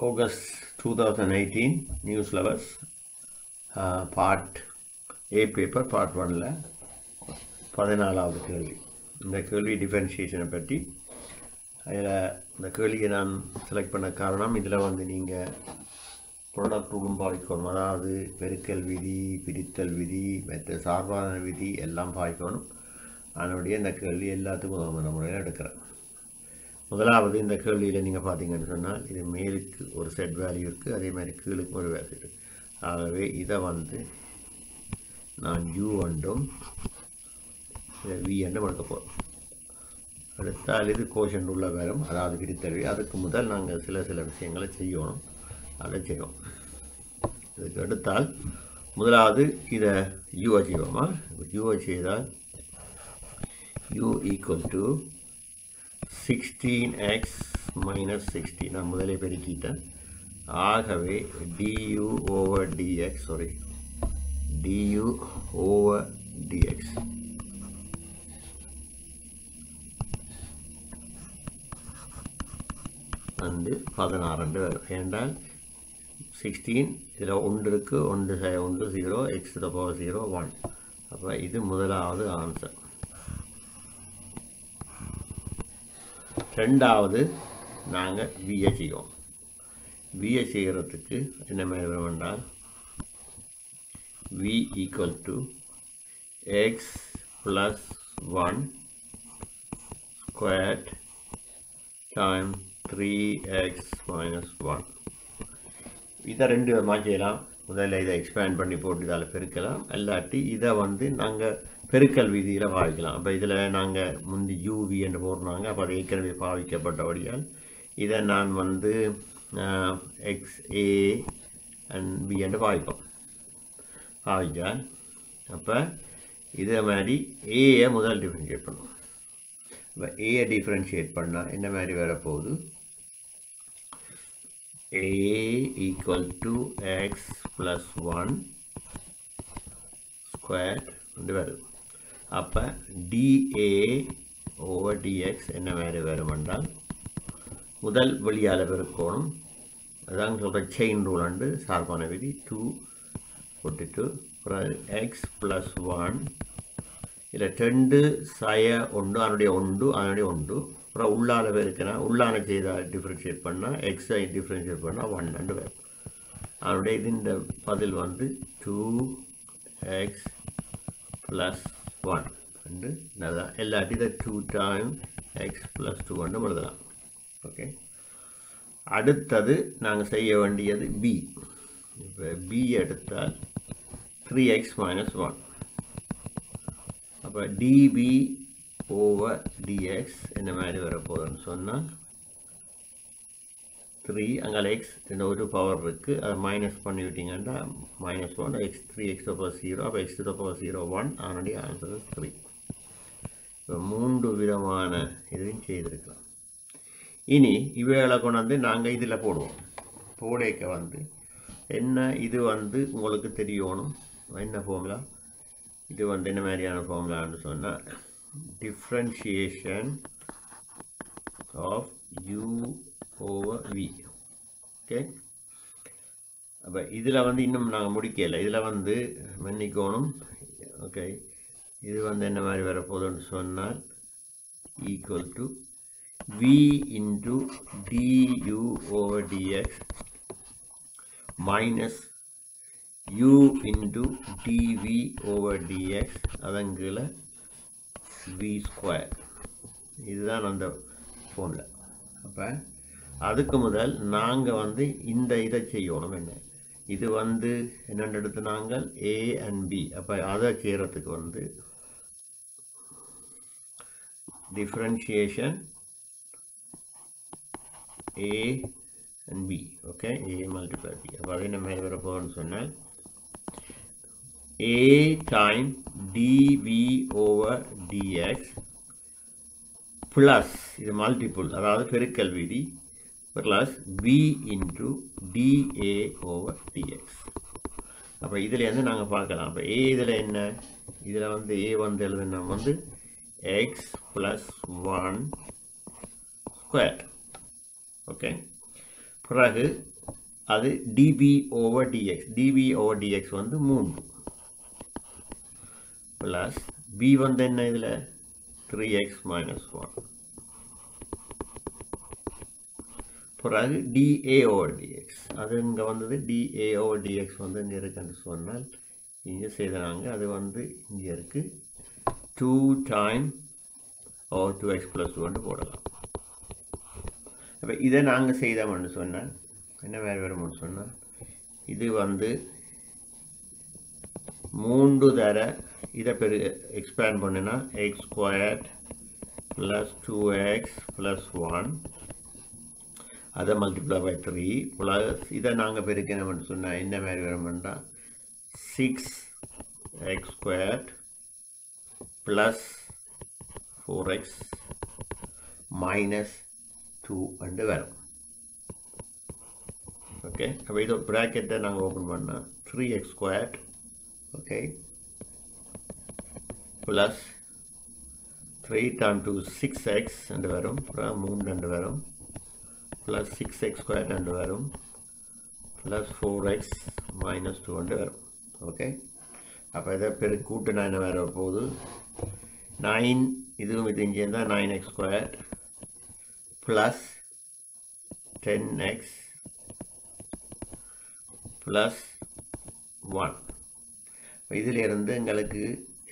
August 2018 News Lovers uh, Part A paper Part 1ல பதினாலாவது கேள்வி. இந்த கேள்வி டிஃபரன்ஷியேஷனை பற்றி. அதில் இந்த கேள்வியை நான் செலக்ட் பண்ண காரணம் இதில் வந்து நீங்கள் ப்ராடக்ட் ரூலும் அதாவது பெருக்கல் விதி பிரித்தல் விதி மற்ற சார்பான விதி எல்லாம் பாதிக்கணும். அதனுடைய இந்த கேள்வி எல்லாத்துக்கும் உதவுகிற முறையில் எடுக்கிறேன் முதலாவது இந்த கேள்வியில் நீங்கள் பார்த்தீங்கன்னு சொன்னால் இது மேலுக்கு ஒரு செட் வேல்யூ இருக்குது அதே மாதிரி கீழுக்கு ஒரு வேல்யூ இருக்குது ஆகவே இதை வந்து நான் யூ ஒன்றும் இதை வி என்றும் எடுக்க போகிறோம் எடுத்தால் இது கோஷன் உள்ள வேலும் அதாவது பிரித்தல்வி அதுக்கு முதல் நாங்கள் சில சில விஷயங்களை செய்யணும். அதை செய்வோம் இதுக்கு எடுத்தால் முதலாவது இதை யூவை செய்வோமா யூவை செய்தால் u equal to sixteen x minus sixty நான் முதலே பெருக்கிட்டேன். ஆகவே du over dx sorry du over dx வந்து பதினாறு வரும் ஏன்றால் சிக்ஸ்டீன் இதில் ஒன்று இருக்குது ஒன்று ச ஒன்று zero x power zero one அப்போ இது முதலாவது ஆன்சர் ரெண்டாவது நாங்கள் விஏ செய்வோம். விஏ செய்கிறதுக்கு என்ன மாதிரி வரும் v equal to x plus one squared time three x minus one இதை ரெண்டு விதமாக செய்யலாம். முதல்ல இதை எக்ஸ்பேண்ட் பண்ணி போட்டு இதால் பெருக்கலாம். இல்லாட்டி இதை வந்து நாங்கள் பெருக்கல் விதியில் பாவிக்கலாம் அப்போ இதில் நாங்கள் முந்தி யூவி என்று போடுறாங்க அப்போ அது ஏற்கனவே பாவிக்கப்பட்டபடியால் இதை நான் வந்து எக்ஸ் ஏ அண்ட் பி என்று பாவிப்போம். பாவிச்சால் அப்போ இதே மாதிரி ஏயை முதல் டிஃப்ரென்ஷியேட் பண்ணும் இப்போ ஏயை டிஃப்ரென்ஷியேட் பண்ணால் என்ன மாதிரி வரப்போகுது a equal to x plus one square வந்து வருது. அப்போ dA over dx என்ன மாதிரி வரும் என்றால் முதல் வெளியால் பெருக்கோணம் அதான் சொல்கிற செயின் ரூல் அண்டு சார்பான விதி. டூ போட்டுட்டு அப்புறம் எக்ஸ் ப்ளஸ் ஒன் இதில் ரெண்டு சய ஒன்று அதனுடைய ஒன்று அதனுடைய ஒன்று. அப்புறம் உள்ளால பெருக்கினா உள்ளான செய்தால் டிஃப்ரென்ஷியேட் பண்ணால் எக்ஸை டிஃப்ரென்ஷியேட் பண்ணால் ஒன் ரெண்டு பேர் அதனுடைய இது இந்த பதில் வந்து டூ எக்ஸ் ப்ளஸ் ஒன் ரெண்டு நல்லா எல்லாத்தையும் இதை two time x plus two ஒன்று எழுதலாம் ஓகே அடுத்தது நாங்கள் செய்ய வேண்டியது பி இப்போ பி எடுத்தால் த்ரீ எக்ஸ் மைனஸ் ஒன் அப்போ டிபி ஓவர் டிஎக்ஸ் என்ன மாதிரி வரப்போகுதுன்னு சொன்னால் த்ரீ அங்கே எக்ஸ் ரெண்டு ஒரு பவர் இருக்குது அதை மைனஸ் பண்ணி minus one x three x power zero அப்போ எக்ஸ் பவர் ஜீரோ ஒன் அதனுடைய ஆன்சர் த்ரீ இப்போ மூன்று விதமான இதையும் செய்திருக்கலாம் இனி இவைகளை கொண்டாந்து நாங்கள் இதில் போடுவோம் போடைக்க வந்து என்ன இது வந்து உங்களுக்கு தெரியணும் என்ன ஃபார்முலா இது வந்து என்ன மாதிரியான ஃபார்முலான்னு சொன்னால் differentiation of u over v. Okay அப்போ இதில் வந்து இன்னும் நாங்கள் முடிக்கலை. இதில் வந்து மன்னிக்கோணும். ஓகே இது வந்து என்ன மாதிரி வரப்போகுதுன்னு சொன்னால் equal to v into du over dx minus u into dv over dx அதங்கில் we square இதுதான் அந்த ஃபோனில் அப்போ அதுக்கு முதல் நாங்கள் வந்து இந்த இதை செய்யணும் என்ன? இது வந்து என்னென்னு எடுத்து நாங்கள் ஏ அண்ட் பி அப்போ அதை செய்கிறதுக்கு வந்து differentiation a and b okay a multiply b அப்போ அதே என்ன மாதிரி சொன்னால் a time dv over dx plus இது மல்டிபிள் அதாவது பெருக்கல் விதி plus b into dA over dx அப்போ இதில் வந்து நாங்கள் பார்க்கலாம். அப்போ ஏ இதில் என்ன? இதில் வந்து ஏ வந்து எழுதுனா வந்து x plus one square okay பிறகு அது db over dx db over dx வந்து மூன்று. ப்ளஸ் பி வந்து என்ன இதில்? த்ரீ எக்ஸ் மைனஸ் ஒன் பிறகு டிஏ டிஎக்ஸ் அது இங்கே வந்தது டிஏ டிஎக்ஸ் வந்து இங்கே இருக்குன்னு சொன்னால் இங்கே செய்தாங்க அது வந்து இங்கே இருக்குது two time o two x plus two போடலாம். அப்போ இதை நாங்கள் செய்தோம்னு சொன்னால் என்ன வேறு வரும்னு சொன்னால் இது வந்து மூன்று தர இதை பெரு எக்ஸ்பேண்ட் பண்ணினா x square plus two x plus one அதை மல்டிப்ளை பை த்ரீ ப்ளஸ் இதை நாங்கள் பெருக்கணும்னு சொன்னால் என்ன மாதிரி வரும்னா six x square plus four x minus two and வரும். ஓகே அப்போ இது ப்ராக்கெட்டை நாங்கள் ஓப்பன் பண்ணால் three x square okay plus three Don two six x ரெண்டு வரும். அப்புறம் மூணு ரெண்டு வரும். ப்ளஸ் சிக்ஸ் எக்ஸ் ஸ்கொயர் ரெண்டு வரும். Plus four x minus two ரெண்டு வரும். ஓகே அப்போ இதை பெரு கூட்டுனா என்ன வர போகுது. நைன் இதுவும் இது இங்கே இருந்தால் nine x square plus ten x plus one இதிலிருந்து எங்களுக்கு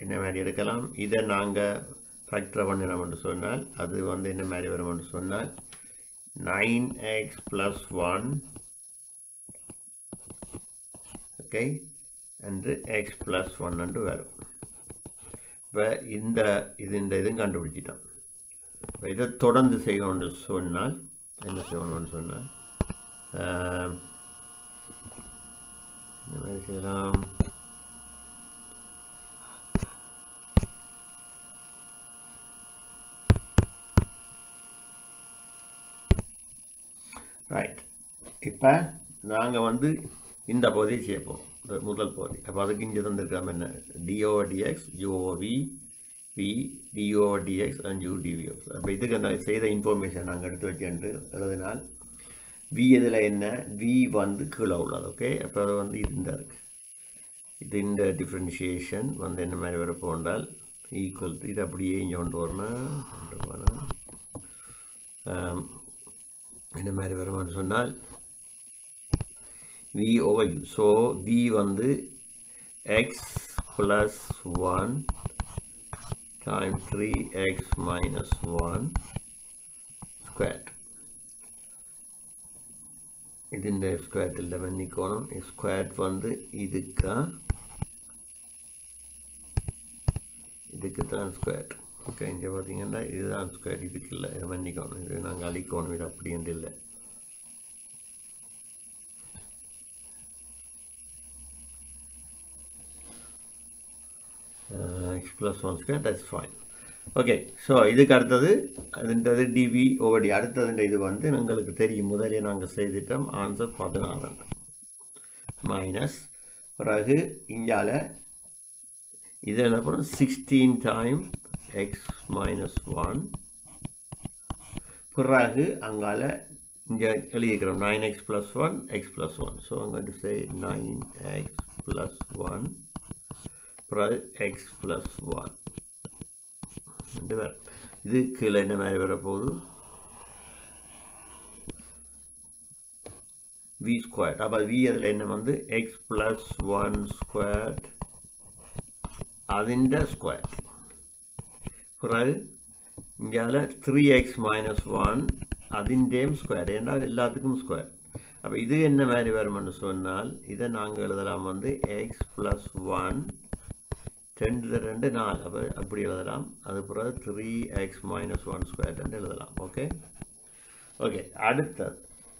என்ன மாதிரி எடுக்கலாம்? இதை நாங்கள் ஃபேக்டரை பண்ணினோம்னு சொன்னால் அது வந்து என்ன மாதிரி வரும்னு சொன்னால் nine x plus one okay and x plus one and வரும். இப்போ இந்த இது இந்த இதுவும் கண்டுபிடிச்சிட்டோம். இப்போ இதை தொடர்ந்து செய்யணும்னு சொன்னால் என்ன செய்யணும்னு சொன்னால் இந்த மாதிரி செய்யலாம். ரைட் இப்போ நாங்கள் வந்து இந்த பகுதியை சேர்ப்போம் முதல் பகுதி. அப்போ அதுக்கு இங்கே தந்துருக்காம என்ன? D o d x u o v b d o d x and u d v x அப்போ இதுக்கு அந்த செய்த இன்ஃபர்மேஷன் நாங்கள் எடுத்து வச்சேன் எழுதினால் வி இதில் என்ன? வி வந்து கீழே உள்ளது ஓகே அப்போ அது வந்து இந்த இருக்குது இது இந்த டிஃப்ரென்ஷியேஷன் வந்து என்ன மாதிரி வரப்போ என்றால் ஈக்குவல் இது அப்படியே இங்கே கொண்டு வரணும். கொண்டு வரணும். என்ன மாதிரி வருமானு சொன்னால் v over u so v வந்து x plus one time three x minus one square ഇതിൻ്റെ സ്ക്വയറ്റിൻ്റെ മന്നിക്കോണം ഈ സ്ക്വയർ வந்து இதுக்கா இதுக்கு தான் ஸ்கொயர் ஓகே இங்கே பார்த்தீங்கன்னா இதுதான் ஸ்கொயர் இதுக்கு இல்லை இது மன்னிக்கணும் இது நாங்கள் அழிக்கணும். இது அப்படி என்று இல்லை. X plus one square that's fine okay so இதுக்கு அடுத்தது அதுன்றது டிவி ஓடி அடுத்ததுன்ற இது வந்து எங்களுக்கு தெரியும். முதலே நாங்கள் செய்துட்டோம். ஆன்சர் பதினாறு. மைனஸ் பிறகு இங்கால என்ன பண்ணுறோம் sixteen time X minus one பிறகு அங்கால இங்கே எழுதிக்கிறோம் nine x plus one x plus one so அங்கே say nine x plus one பிறகு எக்ஸ் ப்ளஸ் ஒன் ரெண்டு பேர் இது கீழே என்ன மாதிரி வரப்போகுது வி ஸ்கொயர் அப்போ வி அதில் என்ன வந்து எக்ஸ் ப்ளஸ் ஒன் ஸ்கொயர் അതിൻ്റെ സ്ക്വയർ பிறகு இங்கால த்ரீ எக்ஸ் மைனஸ் ஒன் അതിൻ്റെയും ஸ்கொயர் ஏன்னா எல்லாத்துக்கும் ஸ்கொயர் அப்போ இது என்ன மாதிரி வரும்னு சொன்னால் இதை நாங்கள் எழுதலாம் வந்து எக்ஸ் ப்ளஸ் ஒன் ரெண்டு ரெண்டு நாலு அப்போ அப்படி எழுதலாம் அது பிறகு three x minus one square ரெண்டு எழுதலாம் ஓகே ஓகே அடுத்தது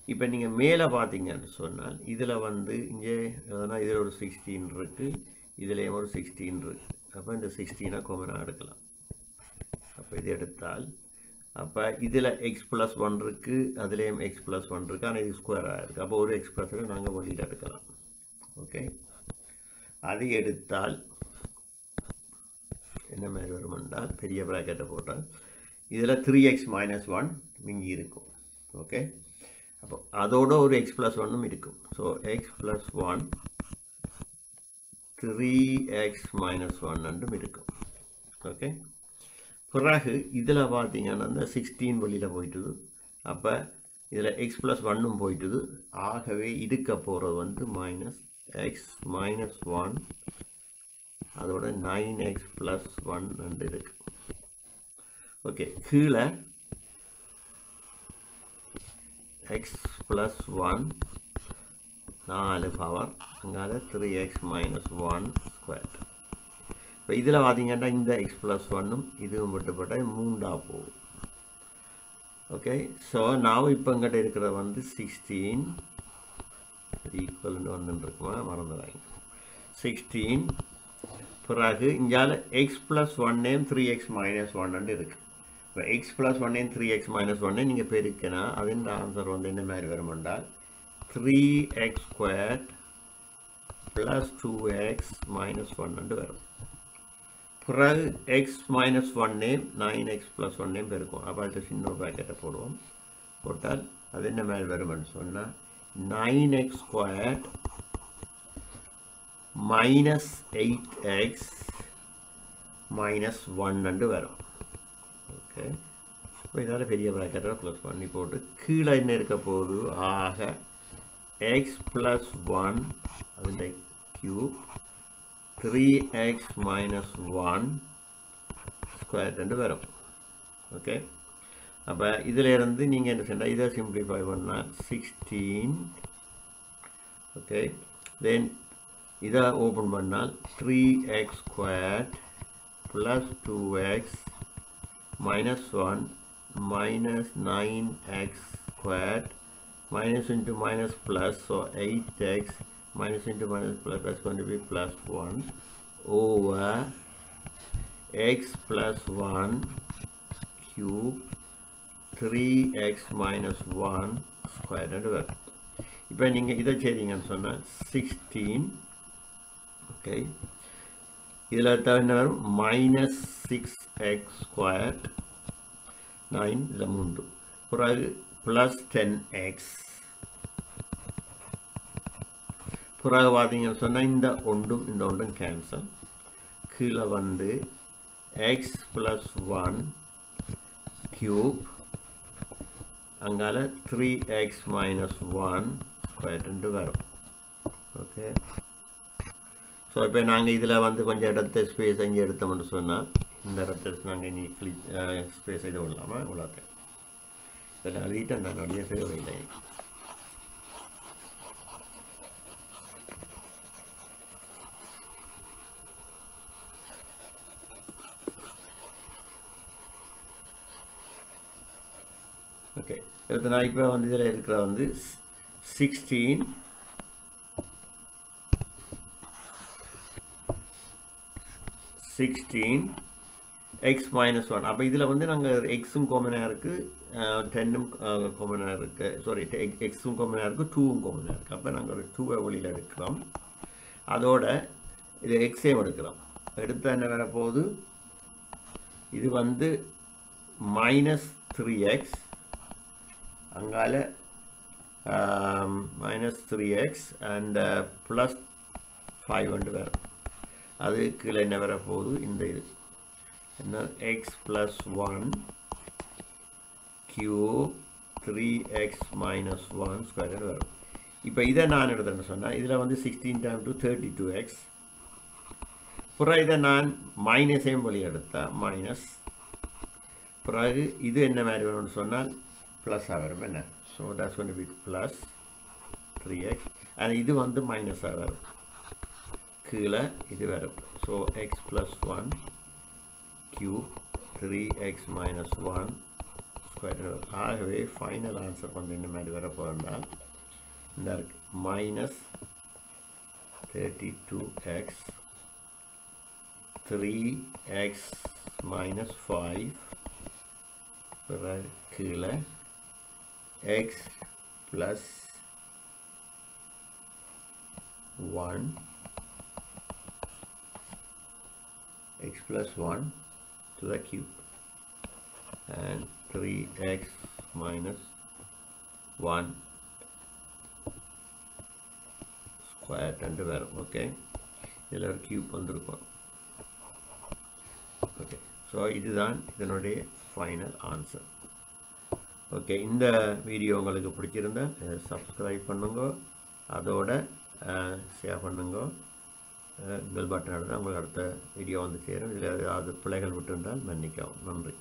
இப்போ நீங்கள் மேலே பார்த்தீங்கன்னு சொன்னால் இதில் வந்து இங்கே எதனா இதில் ஒரு சிக்ஸ்டீன் இருக்குது இதுலேயும் ஒரு சிக்ஸ்டீன் இருக்குது அப்போ இந்த சிக்ஸ்டீனை காமனாக எடுக்கலாம் அப்போ இது எடுத்தால். அப்போ இதில் எக்ஸ் ப்ளஸ் ஒன் இருக்குது அதுலேயும் எக்ஸ் ப்ளஸ் ஒன் இருக்குது ஆனால் இது ஸ்கொயராக இருக்குது அப்போ ஒரு எக்ஸ் ப்ளஸில் நாங்கள் வெளியில் எடுக்கலாம். ஓகே அது எடுத்தால் என்ன மாதிரி வரும் என்றால் பெரிய ப்ராக்கெட்டை போட்டால் இதில் த்ரீ எக்ஸ் மைனஸ் ஒன் மிங்கி இருக்கும். ஓகே அப்போ அதோட ஒரு எக்ஸ் ப்ளஸ் ஒன்னும் இருக்கும். So x plus one three x minus one ரெண்டும் இருக்கும். ஓகே பிறகு இதில் பார்த்தீங்கன்னா இந்த சிக்ஸ்டீன் வழியில் போயிட்டுது. அப்போ இதில் எக்ஸ் ப்ளஸ் ஒன்னும் போயிட்டுது. ஆகவே இருக்க போகிறது வந்து மைனஸ் எக்ஸ் மைனஸ் ஒன் அதோட நைன் எக்ஸ் ப்ளஸ் ஒன் ரெண்டு இருக்கு. ஓகே கீழே எக்ஸ் ப்ளஸ் ஒன் நாலு பவர் அங்கால three x minus one square இப்போ இதில் பார்த்தீங்கன்னா இந்த எக்ஸ் ப்ளஸ் ஒன்னும் இதுவும் விட்டுப்பட்ட மூண்டாக போகும். ஓகே ஸோ நான் இப்போ எங்கிட்ட இருக்கிறது வந்து சிக்ஸ்டீன் ஈக்குவல்னு வந்துருக்குமா மறந்துடாங்க சிக்ஸ்டீன் பிறகு இங்கால x plus one name three x minus ஒன்னு இருக்குது இப்போ x plus one name three x minus ஒன்னு நீங்கள் பெருக்கினா அதின் ஆன்சர் வந்து என்ன மாதிரி வருமென்றால் three x square plus two x minus ஒன்னு வரும். பிறகு x minus one name nine x plus one name இருக்கும் அப்போ அடுத்த சின்ன பேக்கெட்டை போடுவோம். போட்டால் அது என்ன மேல் வரும்னு சொன்னால் nine x square minus eight x minus ஒன்னு வரும். ஓகே இப்போ இதனால் பெரிய ப்ராக்கெட்டில் க்ளோஸ் பண்ணி போட்டு கீழே என்ன இருக்க போகுது? ஆக எக்ஸ் ப்ளஸ் ஒன் அதில் cube 3x minus 1 squared and the Okay. Now, this is simplify 16. Okay. Then, this open 3x squared plus 2x minus 1 minus 9x squared minus into minus plus. So, 8x minus into minus plus that's going to be plus 1 over x plus 1 cube 3x minus 1 squared and வரும் இப்போ நீங்கள் இதை செய்தீங்கன்னு சொன்னால் sixteen okay இதில் என்ன வரும்? Minus six x squared nine இதில் மூன்று. பிறகு ப்ளஸ் டென் எக்ஸ் பிறகு பார்த்தீங்கன்னு சொன்னால் இந்த ஒன்றும் இந்த ஒன்றும் கேன்சல் கீழே வந்து எக்ஸ் ப்ளஸ் ஒன் க்யூப் அங்கால three x minus one squared வரும். ஓகே ஸோ இப்போ நாங்கள் இதில் வந்து கொஞ்சம் இடத்த ஸ்பேஸ் இங்கே எடுத்தோம்னு சொன்னால் இந்த இடத்த நாங்கள் இனி கிளி ஸ்பேஸ் இது இல்லாமல் இவ்வளோக்கு இதில் எழுதிட்டு நான் நிறைய தேவையில்லை ஓகே இப்போ நான் இப்போ வந்து இதில் இருக்கிற வந்து sixteen sixteen x minus one அப்போ இதில் வந்து நாங்கள் எக்ஸும் காமனாக இருக்குது டென்னும் காமனாக இருக்குது சாரி எக்ஸும் காமனாக இருக்குது டூவும் காமனாக இருக்குது அப்போ நாங்கள் ஒரு டூவை வழியில் எடுக்கிறோம். அதோட இது எக்ஸையும் எடுக்கிறோம். எடுத்தால் என்ன வரப்போகுது? இது வந்து மைனஸ் த்ரீ எக்ஸ் அங்கால minus three x and plus five வந்து வரும் அது கீழே என்ன வர போகுது இந்த இது என்ன x plus one cube three x minus one square வரும் இப்போ இதை நான் எடுத்தேன்னு சொன்னால் இதில் வந்து sixteen time two thirty two x பிறகு இதை நான் மைனஸையும் வழி எடுத்தேன் மைனஸ் பிறகு இது என்ன மாதிரி வரும்னு சொன்னால் ப்ளஸ்ஸாக வரும் என்ன? So that's one b plus three x and இது வந்து மைனஸாக வரும் கீழே இது வரும். So x plus one cube three x minus one square ஆகவே ஃபைனல் ஆன்சர் வந்து இந்த மாதிரி வர போகிறதால் இந்த இருக்கு. Minus thirty two x three x minus five பிறகு கீழே x plus 1 x plus 1 to the cube. And 3x minus 1 square and the value okay? Yellow cube on the okay so it is on the final answer. Okay இந்த video உங்களுக்கு பிடிச்சிருந்தா subscribe பண்ணுங்க. அதோட share பண்ணுங்க. Bell button அடுத்த உங்களுக்கு அடுத்த video வந்து சேரும். இதில் ஏதாவது பிள்ளைகள் விட்டுருந்தால் மன்னிக்கவும். நன்றி.